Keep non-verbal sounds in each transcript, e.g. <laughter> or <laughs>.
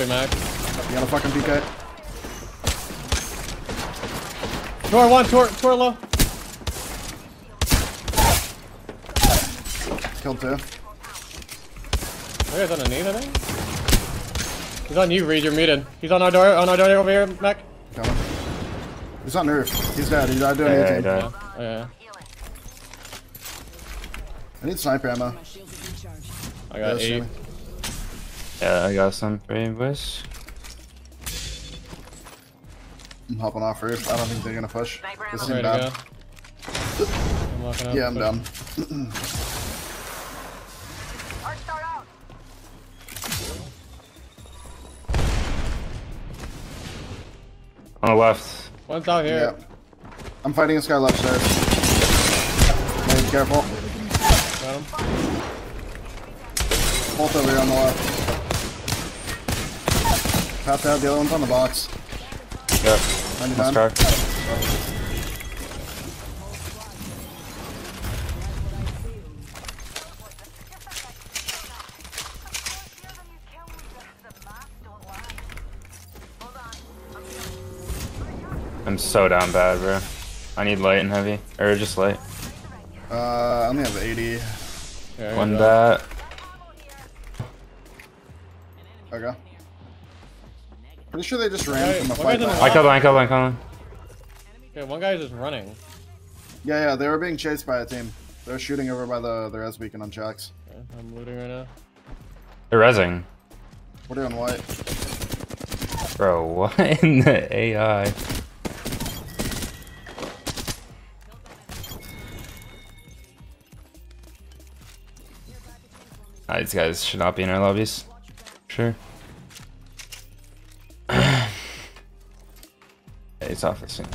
Copy, Mac. You got a fucking PK? Tor one, Tor, Tor low. Killed two. Where is underneath, I think? He's on you, Reed. You're muted. He's on our door. On our door over here, Mac. Coming. He's on roof. He's dead. He's not doing Yeah, anything. yeah, yeah. Oh, yeah. I need sniper ammo. I got Yes, eight. Sammy. Yeah, I got some for you boys. I'm hopping off roof. I don't think they're gonna push. This is bad. I'm. Yeah, I'm done. On the left. One's out Yeah. here. I'm fighting this guy left stairs. Hey, be careful. Got him. Both over here on the left. Pass out. The other one's on the box. Yep. 99. Let's. I'm so down bad, bro. I need light and heavy. Or just light. Uh, I only have 80. Yeah, One he's that. Okay. Pretty sure they just ran Hey, from the what fight. guy's in the back. I killed one, I killed one, I killed one. Okay, one guy's just running. Yeah, yeah, they were being chased by a team. They're shooting over by the, the res beacon on tracks. Okay, I'm looting right now. They're rezzing. We're doing white. Bro, what <laughs> in the AI? These guys should not be in our lobbies. Sure. He's off the scene.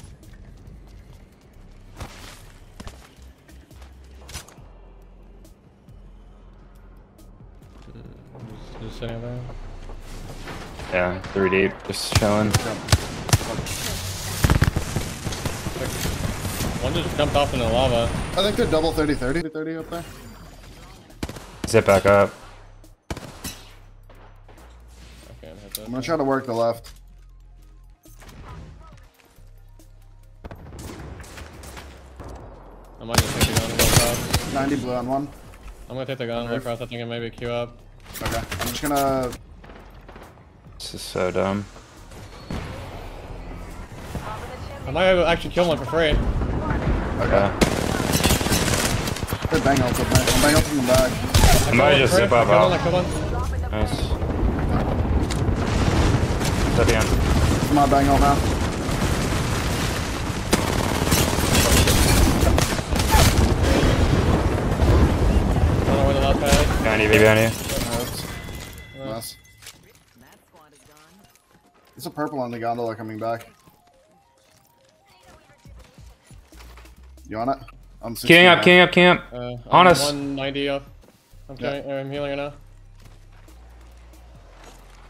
Just, just sitting there. Yeah, three deep, just chilling. One just jumped off in the lava. I think they're double 30 30 30 up there. Zip back up. I can't hit that. I'm gonna try to work the left. I might just take the gun and go across. 90 blue on one. I'm gonna take the gun and go across. I think it maybe queue up. Okay. I'm just gonna. This is so dumb. I might actually kill one for free. Okay. Good bang outs up there. I'm bang outing them back. I might just zip up I killed one, I out. killed one. Nice. Zip again. Come on, bang out now. Behind you, behind you. That's nice. There's a purple on the gondola coming back. You on it? I'm 60 King up, now. king up, camp. up. Uh, On I'm us. 190 up. I'm, Yeah. killing, I'm healing her now.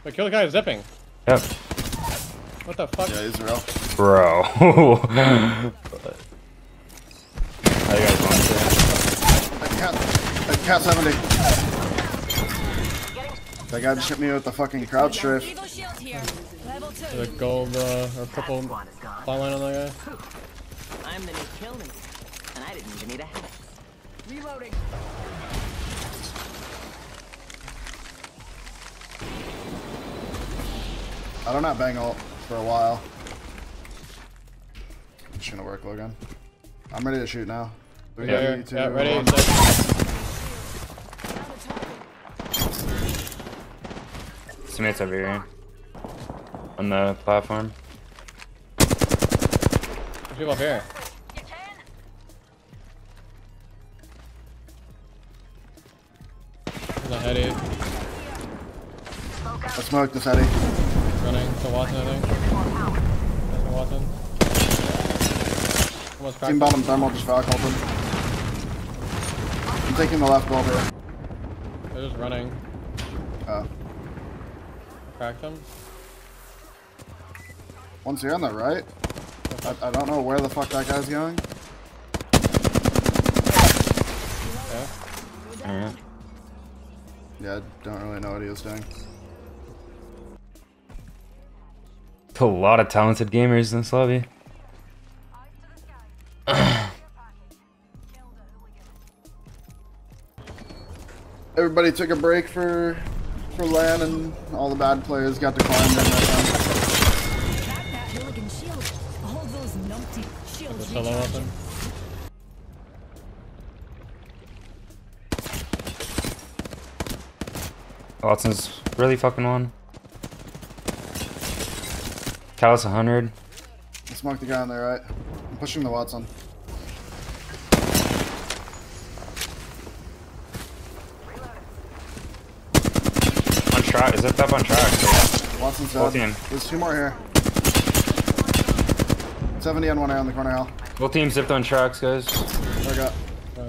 Wait, kill the guy zipping. Yep. What the fuck? Yeah, he's real. Bro. <laughs> How you guys want to? At cat, at cat 70. That guy just hit me with the fucking crouch strafe. Evo shield here. Level two. There's a gold uh, or purple fly line on that guy. I'm the new kill leader, and I didn't even need a hat. Reloading. I don't have bang ult for a while. I'm just gonna work Logan. I'm ready to shoot now. Three, Yeah, two, yeah, ready. one. set. Teammates over here. On the platform. There's people up here. There's a heady I smoked this Eddie. running to Watson, I think. That's from Watson. Almost Team bottom thermal just back open. I'm taking the left over here. They're just running. Uh, Cracked them. one's here on the right. I, I don't know where the fuck that guy's going. Okay. Alright. Yeah, I don't really know what he was doing. A lot of talented gamers in this lobby. Everybody took a break for for LAN and all the bad players got to climb in that time. Back that Milligan shield. All those numpty shields Solo recharge. weapon. Watson's really fucking one. Callus 100. I smoked the guy on there, right? I'm pushing the Watson. Track. Is it up on track? Watson's Full dead. team. There's two more here. 70 and one air on the corner, Hal. Full team zipped on tracks, guys. What I got?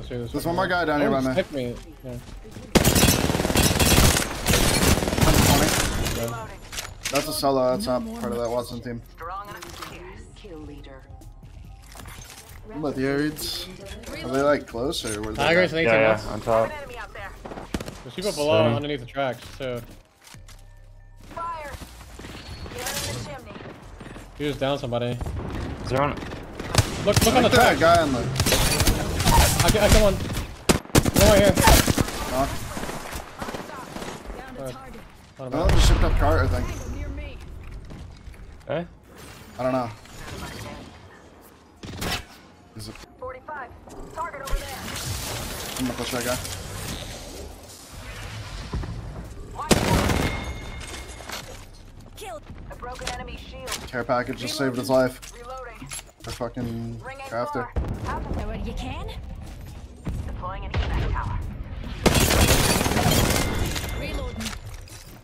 See this There's one more guy down here by me. hit me. Yeah. 120. That's a solo. That's not part of that Watson team. Strong kill leader. What about the air reads? Are they like close or were they? Tigers and 18 Yeah, yeah, on top. Enemy out there. There's people below Sorry. underneath the tracks, so he just down somebody. Is there one? Look, look I on the think track. guy on the. I get, I get one. One right here. Knock. Down to target. On Oh, about. just shipped up cart, I think. Near me. Hey? I don't know. Is it? 45. Target over there. I'm gonna push that guy. Kill. A broken enemy shield. Care package just saved his life. Reloading. For fucking Ring it crafter. far. Out Now where you can. Deploying an evac tower. Reloading.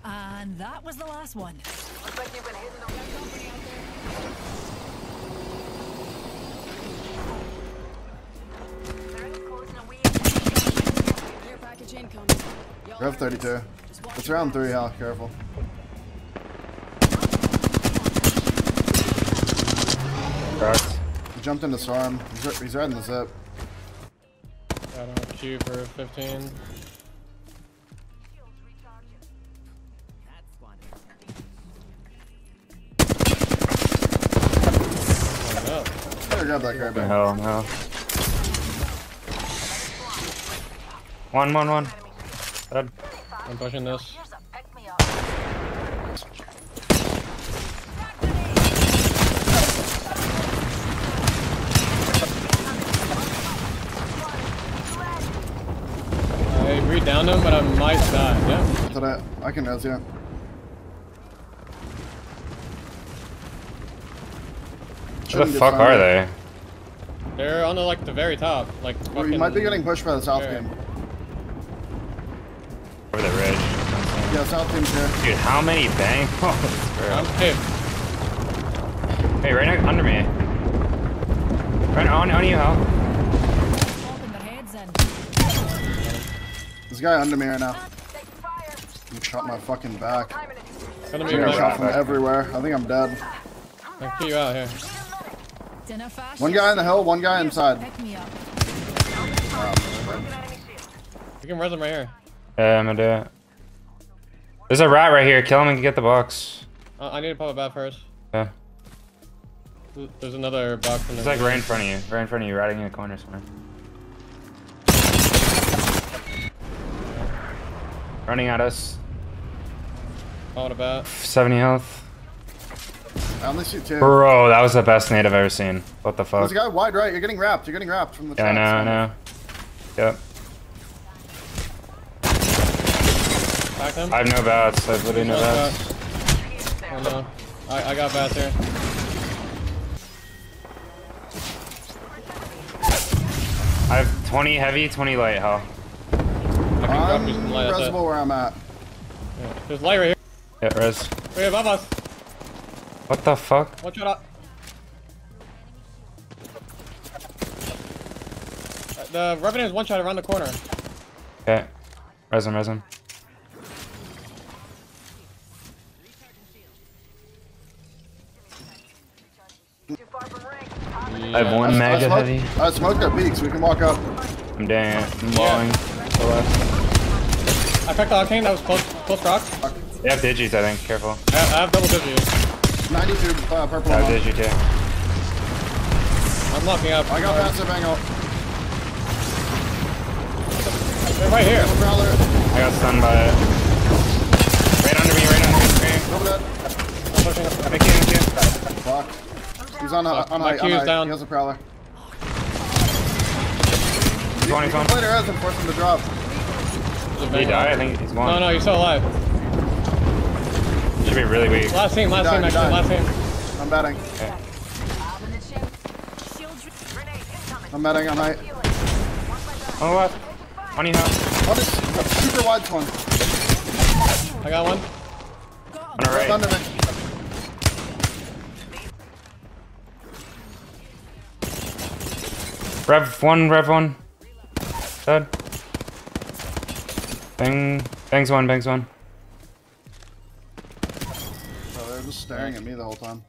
And that was the last one. Looks like you've been hitting the They're closing a weed. Care package incoming. Y'all We have 32. It's round three, Hal. Careful. Cracked. He jumped into storm. He's, ri- he's riding the zip. Got him a Q for 15. That's one. Line up. Better grab that cart The back. hell, no. One, one, one. Dead. I'm pushing this. I read down them, but I might die. Yeah. So that I can res yeah. Where the fuck are they? They're on the like the very top. Like We might be getting pushed by the south Yeah. team. Over the ridge. Yeah, south team's here. Dude, how many bang? <laughs> Oh, I'm, hey, hey, right next, under me. Right on, on you, Hal. Guy under me right now. Take. He shot my fucking back. Timing it. gonna I be got shot from everywhere. I think I'm dead. I can kill you out here. One guy in the hill, one guy inside. Pick me up. Broken enemy shield. You can res him right here. Yeah, I'm gonna do it. There's a rat right here. Kill him and get the box. Uh, I need to pop a bat first. Yeah. There's another box in It's like right in front of you. Right in front of you, riding in the corner somewhere. Running at us. Popping a bat. 70 health. I only see two. Bro, that was the best nade I've ever seen. What the fuck? There's a guy wide right. You're getting wrapped. You're getting wrapped from the Yeah, I know, I know. Yep. Back him. I have no bats. I have literally no One bats. bat. Oh no. I, I got bats here. I have 20 heavy, 20 light, Hal. I can drop you some I'm light. That's reservoir where I'm at. Yeah. There's light right here. Yeah, res. Wait above us. What the fuck? One shot up. Uh, The Revenant is one shot around the corner. Okay. Res him, res him. Too far from ring. I have one I mega smoked, heavy. I smoked their peaks. We can walk up. I'm down. I'm walling. To the left. I cracked the arcane. That was close. Close rock. They have digits, I think. Careful. I, I have double digits. 92 uh, purple. That ammo. was AGT. I'm locking up. I got passive angle. They're right here. Prowler. I got stunned by it. Right under me, right under me. Double dead. I'm pushing up. Thank you, thank you. Fuck. He's on, uh, on my height. On Q's height. down. He has a prowler. 20, You can 20. play the res and force him to drop. Did he die? I think he's one. No, no, you're still alive. Should be really weak. Last team, last died, team, he actually, last team. I'm betting. Shields. I'm betting on height. Oh, what? On your house. Oh, this super wide one. I got one. On the right. Under me. Rev one, Rev one. Dead. Bang, bangs one, bangs one. Oh, they're just staring at me the whole time.